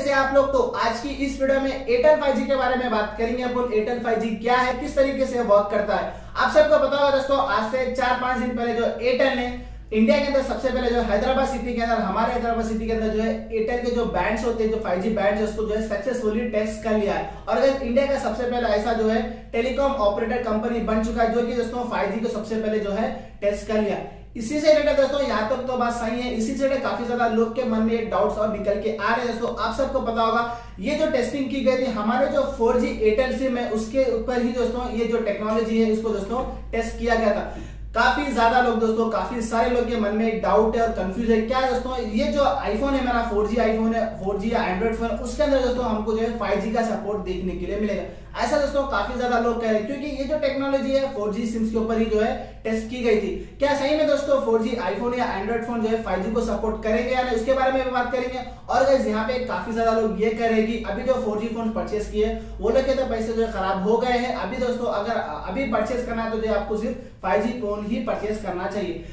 कैसे आप लोग तो आज की इस वीडियो में एयरटेल 5G के बारे में बात करेंगे अपन। एयरटेल 5G क्या है, किस तरीके से वर्क करता है? आप सबको पता होगा दोस्तों, आज से चार पाँच दिन पहले जो एयरटेल ने इंडिया के अंदर सबसे पहले जो हैदराबाद सिटी के अंदर, हमारे हैदराबाद सिटी के अंदर जो है एयरटेल के जो बैंड्स होते हैं, जो 5G बैंड्स उसको जो है सक्सेसफुली टेस्ट कर लिया है। और अगर इंडिया का सबसे पहले ऐसा जो है टेलीकॉम ऑपरेटर कंपनी बन चुका है, जो कि दोस्तों 5G को सबसे पहले जो है टेस्ट कर लिया इसी से रिलेटेड दोस्तों, यहाँ तक तो बात सही है। इसी से रिलेटेड काफ़ी ज़्यादा लोग के मन में डाउट्स और निकल के आ रहे हैं। दोस्तों, आप सबको पता होगा, ये जो टेस्टिंग की गई थी, हमारे जो 4G एयरटेल सिम है, उसके ऊपर ही दोस्तों, ये जो टेक्नोलॉजी है, इसको दोस्तों टेस्ट किया गया था। काफ़ी ज़्यादा लोग दोस्तों, काफ़ी सारे लोग के मन में एक डाउट है और कंफ्यूज है, क्या दोस्तों, ये जो आईफोन है, मेरा 4G आईफोन है 4G या एंड्रॉइड फ़ोन उसके अंदर दोस्तों हमको जो है 5G का सपोर्ट देखने के लिए मिलेगा। ऐसा दोस्तों काफ़ी ज़्यादा लोग कह रहे हैं, क्योंकि ये जो टेक्नोलॉजी है 4G सिम्स के ऊपर ही जो है टेस्ट की गई थी। क्या सही में दोस्तों 4G आईफोन या एंड्रॉइड फ़ोन जो है 5G को सपोर्ट करेंगे या नहीं, उसके बारे में भी बात करेंगे। और गाइस यहाँ पे काफ़ी ज़्यादा लोग ये कह रहे हैं कि अभी जो 4G फ़ोन परचेस किए, वो लोग के तो पैसे जो है खराब हो गए हैं। अभी दोस्तों अगर, अभी परचेस करना है तो जो आपको सिर्फ़ 5G फ़ोन ही परचेस करना चाहिए।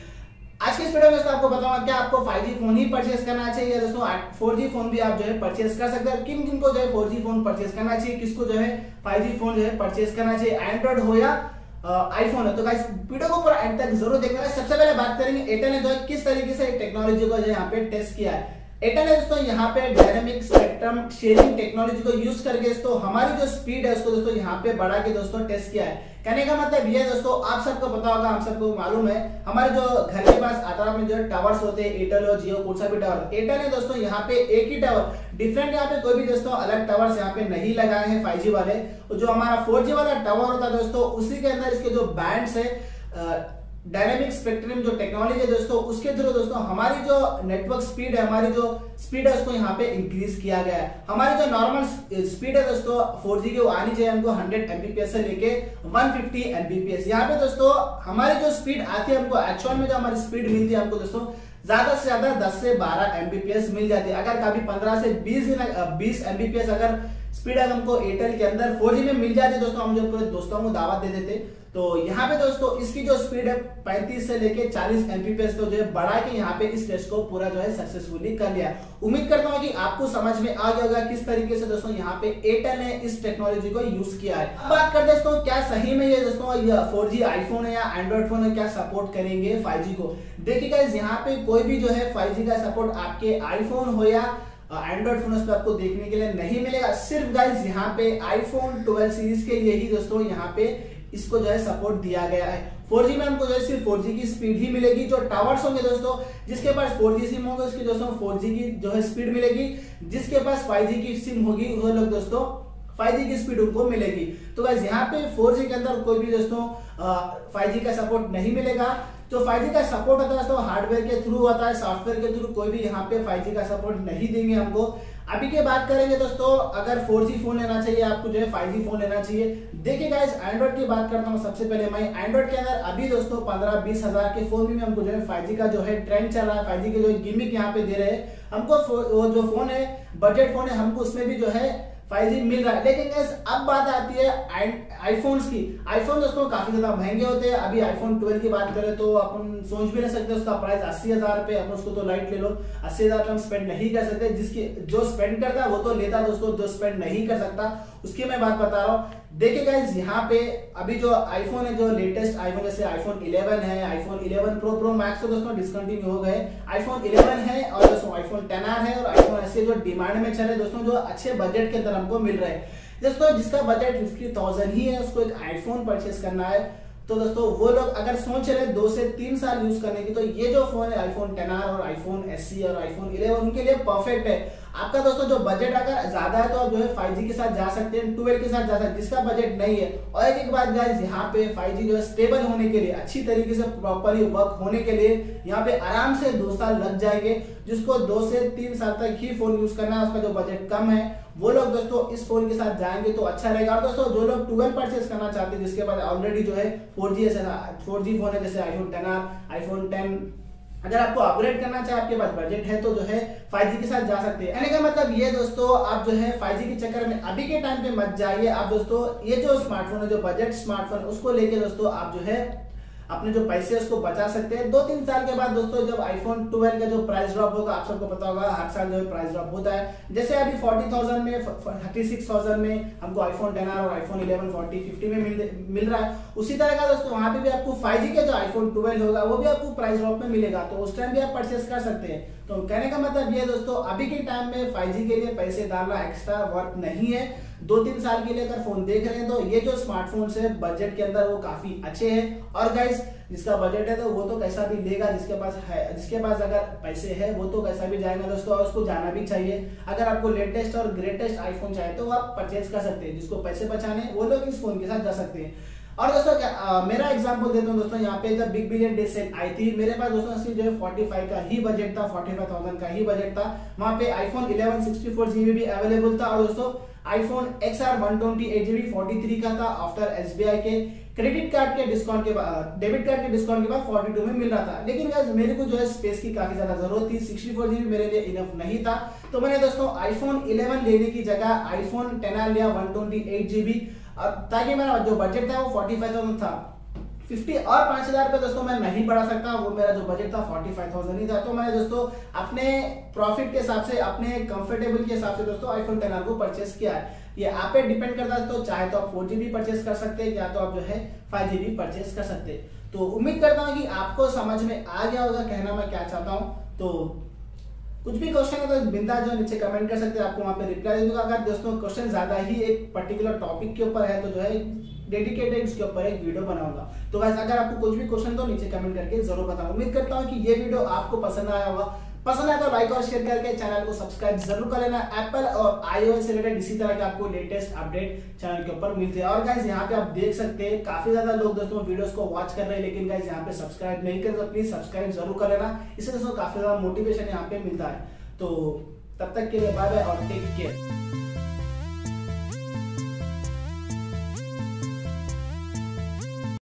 आज के इस वीडियो में दोस्तों आपको बताऊँगा क्या आपको 5G फ़ोन ही परचेस करना चाहिए। या दोस्तों 4G फ़ोन भी आप जो है परचेस कर सकते हैं। किन किन को जो है 4G फ़ोन परचेस करना चाहिए? किसको जो है 5G फ़ोन जो है परचेस करना चाहिए? एंड्रॉइड हो या आईफोन है। तो गाइस वीडियो को पूरा एंड तक ज़रूर देखना। सबसे पहले बात करेंगे एयरटेल ने जो है किस तरीके से टेक्नोलॉजी को जो यहाँ पे टेस्ट किया है। एयरटेल ने दोस्तों यहाँ पे डायनेमिक स्पेक्ट्रम शेयरिंग टेक्नोलॉजी को यूज़ करके दोस्तों, हमारी जो स्पीड है उसको दोस्तों यहाँ पे बढ़ा के दोस्तों टेस्ट किया है। कहने का मतलब ये दोस्तों, आप सबको पता होगा हम सबको मालूम है, हमारे जो घर के पास आधार में जो टावर्स होते हैं एयरटेल और जियो कौन सा भी टावर एयरटेल है दोस्तों, यहाँ पे एक ही टावर डिफरेंट यहाँ पे कोई भी दोस्तों अलग टावर्स यहाँ पे नहीं लगाए हैं फाइव वाले। जो हमारा फोर वाला टावर होता है दोस्तों, उसी के अंदर इसके जो बैंड है डायनेमिक स्पेक्ट्रम जो टेक्नोलॉजी है दोस्तों, उसके थ्रू दोस्तों, हमारी जो नेटवर्क स्पीड है, हमारी जो स्पीड है, उसको यहाँ पे इंक्रीज किया गया है। हमारी जो नॉर्मल स्पीड है दोस्तों 4G की, वो आनी चाहिए हमको 100 Mbps से लेके 150 Mbps यहाँ पे दोस्तों, हमारी जो स्पीड आती है, हमको एक्चुअल में जो हमारी स्पीड मिलती है, हमको दोस्तों, ज़्यादा से ज़्यादा 10 से 12 Mbps मिल जाती है। अगर कभी 15 से 20 20 Mbps अगर स्पीड अगर हमको एयरटेल के अंदर 4G में मिल जाती दोस्तों, हम जो दोस्तों को दावत दे देते तो यहाँ पे दोस्तों, इसकी जो स्पीड है 35 से लेके 40 एमपीपीएस तो जो है, बढ़ा के यहाँ पे इस टेस्ट को पूरा जो है सक्सेसफुली कर लिया उम्मीद करता हूँ कि आपको समझ में आ गया होगा किस तरीके से, दोस्तों, यहाँ पे एयरटेल ने इस टेक्नोलॉजी को यूज़ किया है। अब बात करते दोस्तों, क्या सही में ये, दोस्तों फोर जी आईफोन है या एंड्रॉइड फ़ोन है, क्या सपोर्ट करेंगे फाइव को? देखिए यहाँ पे कोई भी जो है फाइव का सपोर्ट आपके आईफोन हो या एंड्रॉइड फ़ोन पे आपको देखने के लिए नहीं मिलेगा। सिर्फ़ गाइज़ यहाँ पे आईफोन 12 सीरीज़ के लिए ही दोस्तों यहाँ पे इसको जो है सपोर्ट दिया गया है। 4G में हमको जो है सिर्फ़ 4G की स्पीड ही मिलेगी, जो टावर्स होंगे दोस्तों, जिसके पास 4G सिम होगा, उसकी दोस्तों 4G की जो है स्पीड मिलेगी। जिसके पास 5G की सिम होगी, वो लोग दोस्तों 5G की स्पीड उनको मिलेगी। तो बस यहाँ पे 4G के अंदर कोई भी दोस्तों 5G का सपोर्ट नहीं मिलेगा। जो 5G का सपोर्ट होता है तो हार्डवेयर के थ्रू होता है सॉफ्टवेयर के थ्रू कोई भी यहाँ पे 5G का सपोर्ट नहीं देंगे हमको। अभी के बात करेंगे दोस्तों, अगर 4G फ़ोन लेना चाहिए, आपको जो है 5G फ़ोन लेना चाहिए। देखिए गाइस एंड्रॉइड की बात करता हूँ सबसे पहले मैं। एंड्रॉइड के अंदर अभी दोस्तों पंद्रह बीस हज़ार के फ़ोन में हमको जो है 5G का जो है ट्रेंड चल रहा है 5G के जो गिमिक यहाँ पे दे रहे हैं। हमको वो जो फ़ोन है बजट फ़ोन है, हमको उसमें भी जो है 5G मिल रहा है। लेकिन गैस अब बात आती है आईफोन्स की। आईफोन दोस्तों, काफ़ी ज़्यादा महँगे होते हैं। अभी आईफोन 12 की बात करें तो अपन सोच भी नहीं सकते उसका प्राइस अस्सी हज़ार रुपए अपन उसको तो लाइट ले लो। अस्सी हज़ार हम स्पेंड नहीं कर सकते। जिसकी जो स्पेंड करता है, वो तो लेता दोस्तों। जो स्पेंड नहीं कर सकता, उसकी मैं बात बता रहा हूँ। देखिए गाइज़ यहाँ पे अभी जो आईफोन है, जो लेटेस्ट आईफोन जैसे आईफोन 11 है आईफोन 11 प्रो प्रो मैक्स तो दोस्तों डिसकंटिन्यू हो गए। आईफोन 11 है और दोस्तों आईफोन 10 है और आईफोन ऐसे जो डिमांड में चले दोस्तों जो अच्छे बजट के अंदर हमको मिल रहे हैं। दोस्तों, जिसका बजट फिफ्टी थाउज़ेंड ही है, उसको एक आईफोन परचेस करना है। तो दोस्तों, वो लोग अगर सोच रहे दो से तीन साल यूज़ करने की तो ये जो फ़ोन है आईफोन टेन और आईफोन एस और आईफोन इलेवन उनके लिए परफेक्ट है। आपका दोस्तों, जो बजट अगर ज़्यादा है तो आप जो है 5G के साथ जा सकते हैं ट्वेल्व के साथ जा सकते हैं, जिसका बजट नहीं है। और एक एक बात गाइस यहाँ पे 5G जो है स्टेबल होने के लिए, अच्छी तरीके से प्रॉपरली वर्क होने के लिए यहाँ पे आराम से दो साल लग जाएँगे, जिसको दो से तीन साल तक ही फ़ोन यूज़ करना है, उसका जो बजट कम है, वो लोग दोस्तों इस फ़ोन के साथ जाएँगे तो अच्छा रहेगा। और दोस्तों, जो लोग ट्वेल्व परचेज करना चाहते हैं, जिसके बाद ऑलरेडी जो है फोर जी फ़ोन है, जैसे iPhone ten R iPhone ten अगर आपको अपग्रेड करना चाहे आपके पास बजट है तो जो है 5G के साथ जा सकते हैं। का मतलब ये दोस्तों आप जो है 5G के चक्कर में अभी के टाइम पे मत जाइए। आप दोस्तों ये जो स्मार्टफ़ोन है जो बजट स्मार्टफ़ोन उसको लेके दोस्तों आप जो है अपने जो पैसे उसको बचा सकते हैं। दो तीन साल के बाद दोस्तों जब आईफोन 12 का जो प्राइस ड्रॉप होगा आप सबको पता होगा हर साल जो प्राइस ड्रॉप होता है। जैसे अभी फोर्टी थाउज़ेंड में थर्टी सिक्स थाउज़ेंड में हमको आईफोन टेन और आईफोन इलेवन फोर्टी फिफ्टी में मिल, मिल रहा है। उसी तरह का दोस्तों, वहाँ पे भी आपको फाइव का जो आईफोन ट्वेल्व होगा, वो भी आपको प्राइस ड्रॉप में मिलेगा। तो उस टाइम भी आप परचेस कर सकते हैं। तो कहने का मतलब ये दोस्तों, अभी के टाइम में 5G के लिए पैसे डालना एक्स्ट्रा वर्क नहीं है। दो तीन साल के लिए अगर फ़ोन देख रहे हैं तो ये जो स्मार्टफ़ोन है बजट के अंदर वो काफ़ी अच्छे हैं। और गाइस जिसका बजट है तो वो तो कैसा भी लेगा, जिसके पास है, जिसके पास अगर पैसे है, वो तो कैसा भी जाएगा दोस्तों, और उसको जाना भी चाहिए। अगर आपको लेटेस्ट और ग्रेटेस्ट आईफोन चाहिए तो आप परचेज कर सकते हैं। जिसको पैसे बचाने वो लोग इस फ़ोन के साथ जा सकते हैं। और दोस्तों आ, मेरा एग्जांपल देता हूँ दोस्तों यहाँ पे जब बिग बिलियन डे सेल आई थी। मेरे पास दोस्तों सिर्फ़ जो है 45 का ही बजट था 45,000 का ही बजट था। वहाँ पे आईफोन 11 64 जीबी भी अवेलेबल था और दोस्तों आईफोन XR 128 जीबी 43 का था आफ्टर एसबीआई के। क्रेडिट कार्ड के डिस्काउंट के बाद डेबिट कार्ड के डिस्काउंट के बाद 42 में मिल रहा था। लेकिन गाइस मेरे को जो है स्पेस की काफ़ी ज़्यादा ज़रूरत थी। 64 जीबी मेरे लिए इनफ नहीं था। तो मैंने दोस्तों आईफोन 11 लेने की जगह आईफोन 10 लिया 128 जीबी ताकि मेरा जो बजट था वो फोर्टी फाइव थाउज़ेंड था। फिफ्टी और पाँच हज़ार रुपए दोस्तों मैं नहीं बढ़ा सकता, वो मेरा जो बजट था फोर्टी फाइव थाउज़ेंड ही था। तो मैंने दोस्तों अपने प्रॉफिट के हिसाब से, अपने कंफर्टेबल के हिसाब से दोस्तों आईफोन टेन को परचेस किया है। ये आप पे डिपेंड करता है तो चाहे तो आप फोर जीबी परचेस कर सकते हैं, या तो आप जो है फाइव जीबी परचेस कर सकते हैं। तो उम्मीद करता हूँ कि आपको समझ में आ गया होगा, कहना मैं क्या चाहता हूँ। तो कुछ भी क्वेश्चन है तो बिंदा जो नीचे कमेंट कर सकते हैं, आपको वहाँ पे रिप्लाई दे दूँगा। अगर दोस्तों क्वेश्चन ज़्यादा ही एक पर्टिकुलर टॉपिक के ऊपर है तो जो है डेडिकेटेड इसके ऊपर एक वीडियो बनाऊँगा। तो वैसे अगर आपको कुछ भी क्वेश्चन तो नीचे कमेंट करके ज़रूर बताऊँगा उम्मीद करता हूँ कि ये वीडियो आपको पसंद आया होगा। पसंद आया तो लाइक और शेयर करके चैनल को सब्सक्राइब ज़रूर कर लेना। एप्पल और आईओएस से रिलेटेड इसी तरह के आपको लेटेस्ट अपडेट चैनल के ऊपर मिलते हैं। और गाइज़ यहाँ पे आप देख सकते हैं, काफ़ी ज़्यादा लोग दोस्तों वीडियोस को वॉच कर रहे हैं, लेकिन गाइज़ यहाँ पे सब्सक्राइब नहीं कर तो प्लीज़ सब्सक्राइब ज़रूर कर लेना। इससे दोस्तों काफ़ी ज़्यादा मोटिवेशन यहाँ पे मिलता है। तो तब तक के लिए बाय बाय और टेक केयर